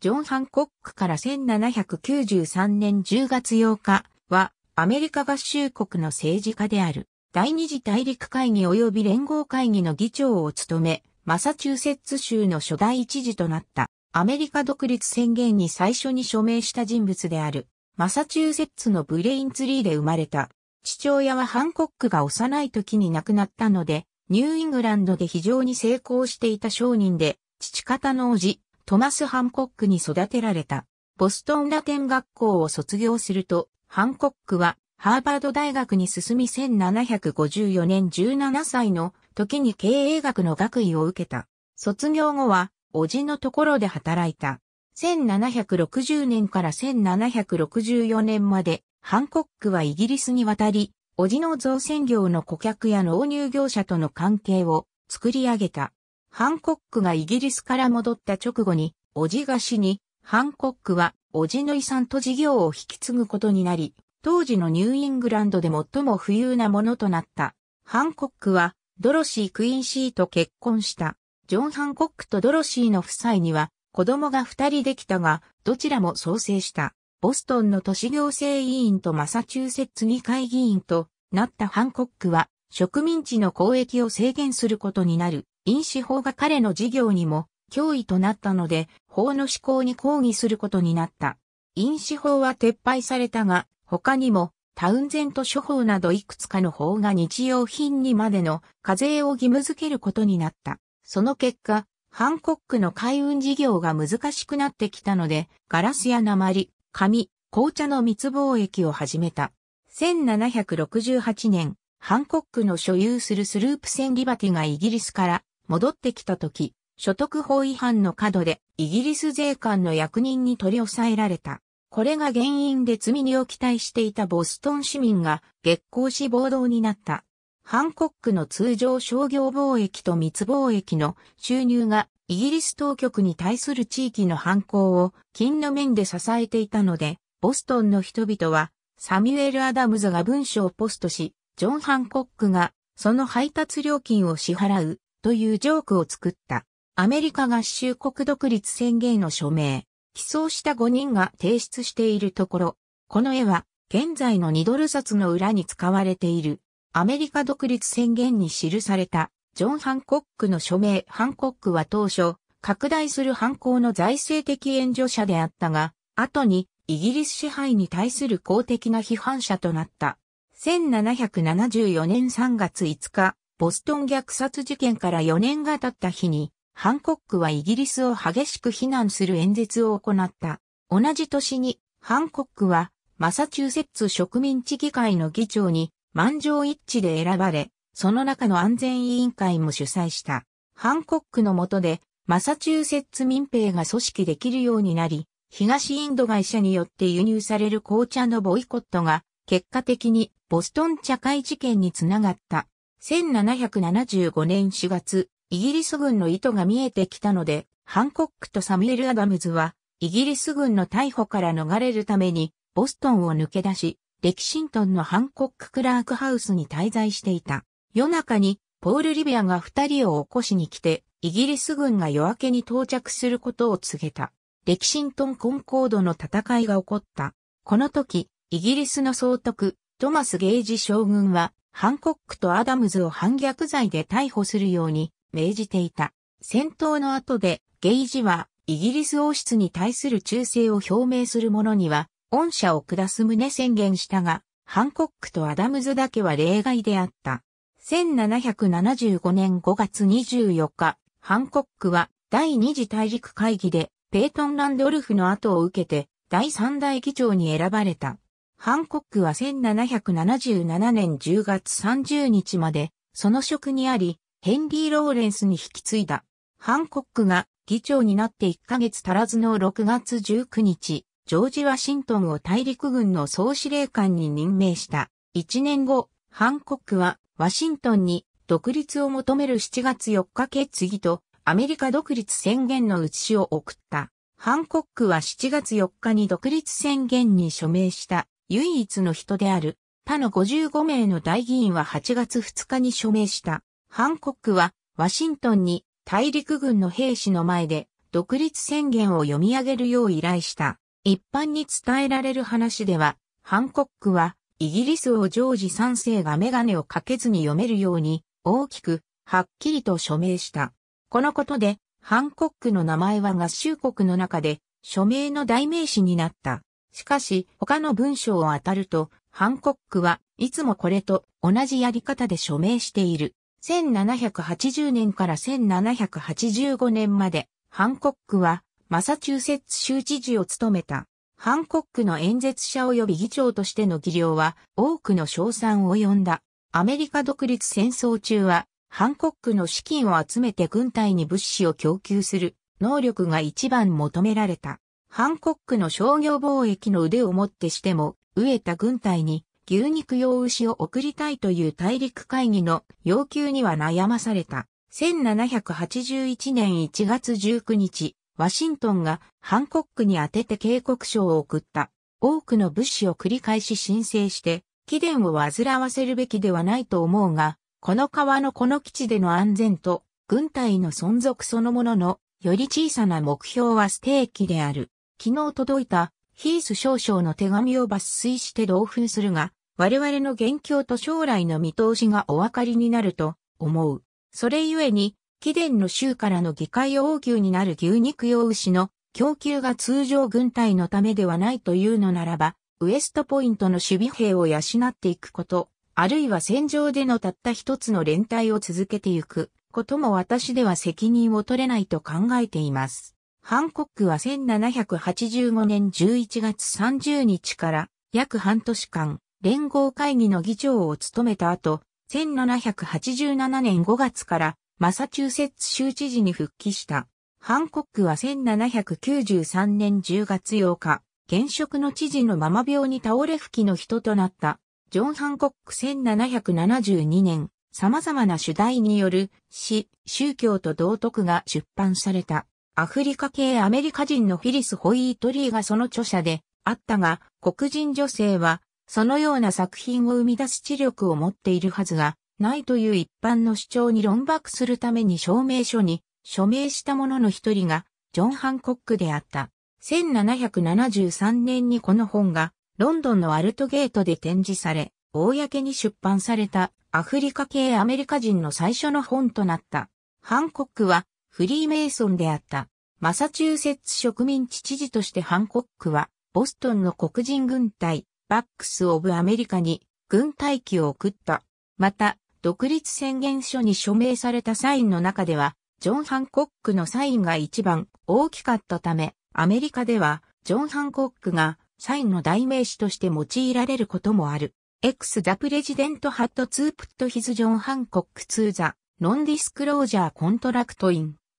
ジョン・ハンコックから1793年10月8日はアメリカ合衆国の政治家である。第二次大陸会議及び連合会議の議長を務め、マサチューセッツ州の初代知事となったアメリカ独立宣言に最初に署名した人物である。マサチューセッツのブレインツリーで生まれた。父親はハンコックが幼い時に亡くなったので、ニューイングランドで非常に成功していた商人で、父方の王子、トマス・ハンコックに育てられた。ボストンラテン学校を卒業すると、ハンコックはハーバード大学に進み1754年17歳の時に経営学の学位を受けた。卒業後は、叔父のところで働いた。1760年から1764年まで、ハンコックはイギリスに渡り、叔父の造船業の顧客や納入業者との関係を作り上げた。ハンコックがイギリスから戻った直後に、叔父が死に、ハンコックは叔父の遺産と事業を引き継ぐことになり、当時のニューイングランドで最も富裕なものとなった。ハンコックはドロシー・クインシーと結婚した。ジョン・ハンコックとドロシーの夫妻には子供が二人できたが、どちらも創生した。ボストンの都市行政委員とマサチューセッツ議会議員となったハンコックは植民地の交易を制限することになる飲酒法が彼の事業にも脅威となったので法の施行に抗議することになった。飲酒法は撤廃されたが他にもタウンゼント処方などいくつかの法が日用品にまでの課税を義務付けることになった。その結果、ハンコックの海運事業が難しくなってきたので、ガラスや鉛、紙、紅茶の密貿易を始めた。1768年、ハンコックの所有するスループ船リバティがイギリスから戻ってきた時、所得法違反の角でイギリス税関の役人に取り押さえられた。これが原因で罪にを期待していたボストン市民が月光し暴動になった。ハンコックの通常商業貿易と密貿易の収入がイギリス当局に対する地域の犯行を金の面で支えていたので、ボストンの人々はサミュエル・アダムズが文書をポストし、ジョン・ハンコックがその配達料金を支払うというジョークを作った。アメリカ合衆国独立宣言の署名。起訴した5人が提出しているところ、この絵は現在の2ドル札の裏に使われているアメリカ独立宣言に記されたジョン・ハンコックの署名ハンコックは当初拡大する犯行の財政的援助者であったが、後にイギリス支配に対する公的な批判者となった。1774年3月5日、ボストン虐殺事件から4年が経った日に、ハンコックはイギリスを激しく非難する演説を行った。同じ年に、ハンコックは、マサチューセッツ植民地議会の議長に満場一致で選ばれ、その中の安全委員会も主催した。ハンコックの下で、マサチューセッツ民兵が組織できるようになり、東インド会社によって輸入される紅茶のボイコットが、結果的にボストン茶会事件につながった。1775年4月、イギリス軍の意図が見えてきたので、ハンコックとサミュエル・アダムズは、イギリス軍の逮捕から逃れるために、ボストンを抜け出し、レキシントンのハンコック・クラークハウスに滞在していた。夜中に、ポール・リビアが二人を起こしに来て、イギリス軍が夜明けに到着することを告げた。レキシントン・コンコードの戦いが起こった。この時、イギリスの総督、トマス・ゲイジ将軍は、ハンコックとアダムズを反逆罪で逮捕するように命じていた。戦闘の後でゲイジはイギリス王室に対する忠誠を表明する者には恩赦を下す旨宣言したが、ハンコックとアダムズだけは例外であった。1775年5月24日、ハンコックは第二次大陸会議でペートン・ランドルフの後を受けて第三代議長に選ばれた。ハンコックは1777年10月30日までその職にあり、ヘンリー・ローレンスに引き継いだ。ハンコックが議長になって1ヶ月足らずの6月19日、ジョージ・ワシントンを大陸軍の総司令官に任命した。1年後、ハンコックはワシントンに独立を求める7月4日決議とアメリカ独立宣言の写しを送った。ハンコックは7月4日に独立宣言に署名した唯一の人である他の55名の大議員は8月2日に署名した。ハンコックはワシントンに大陸軍の兵士の前で独立宣言を読み上げるよう依頼した。一般に伝えられる話では、ハンコックはイギリス王ジョージ3世がメガネをかけずに読めるように大きくはっきりと署名した。このことで、ハンコックの名前は合衆国の中で署名の代名詞になった。しかし、他の文章を当たると、ハンコックはいつもこれと同じやり方で署名している。1780年から1785年まで、ハンコックはマサチューセッツ州知事を務めた。ハンコックの演説者及び議長としての技量は多くの賞賛を呼んだ。アメリカ独立戦争中は、ハンコックの資金を集めて軍隊に物資を供給する能力が一番求められた。ハンコックの商業貿易の腕をもってしても、飢えた軍隊に牛肉用牛を送りたいという大陸会議の要求には悩まされた。1781年1月19日、ワシントンがハンコックに宛てて警告書を送った。多くの物資を繰り返し申請して、貴殿を煩わせるべきではないと思うが、この川のこの基地での安全と、軍隊の存続そのものの、より小さな目標はステーキである。昨日届いた、ヒース少将の手紙を抜粋して同封するが、我々の現況と将来の見通しがお分かりになると思う。それゆえに、貴殿の州からの議会要求になる牛肉用牛の供給が通常軍隊のためではないというのならば、ウエストポイントの守備兵を養っていくこと、あるいは戦場でのたった一つの連隊を続けていくことも私では責任を取れないと考えています。ハンコックは1785年11月30日から約半年間連合会議の議長を務めた後、1787年5月からマサチューセッツ州知事に復帰した。ハンコックは1793年10月8日、現職の知事のまま病に倒れ吹きの人となった。ジョン・ハンコック1772年、様々な主題による死、宗教と道徳が出版された。アフリカ系アメリカ人のフィリス・ホイートリーがその著者であったが、黒人女性はそのような作品を生み出す知力を持っているはずが、ないという一般の主張に論駁するために証明書に署名した者の一人がジョン・ハンコックであった。1773年にこの本がロンドンのアルトゲートで展示され、公に出版されたアフリカ系アメリカ人の最初の本となった。ハンコックはフリーメイソンであった。マサチューセッツ植民地知事としてハンコックは、ボストンの黒人軍隊、バックス・オブ・アメリカに軍隊機を送った。また、独立宣言書に署名されたサインの中では、ジョン・ハンコックのサインが一番大きかったため、アメリカでは、ジョン・ハンコックがサインの代名詞として用いられることもある。X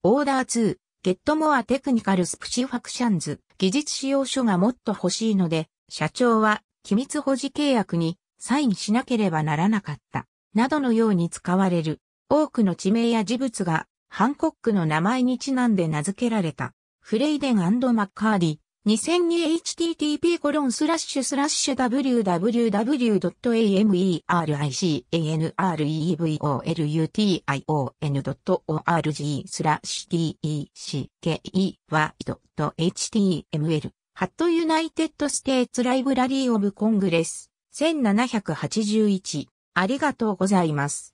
オーダー2、ゲットモアテクニカルスプシファクションズ、技術使用書がもっと欲しいので、社長は、機密保持契約に、サインしなければならなかった。などのように使われる、多くの地名や事物が、ハンコックの名前にちなんで名付けられた。フレイデンマッカーディ、2002 http://www.americanrevol.com スラッシュ deckey.html ハットユナイテッドステーツライブラリーオブコングレス1781ありがとうございます。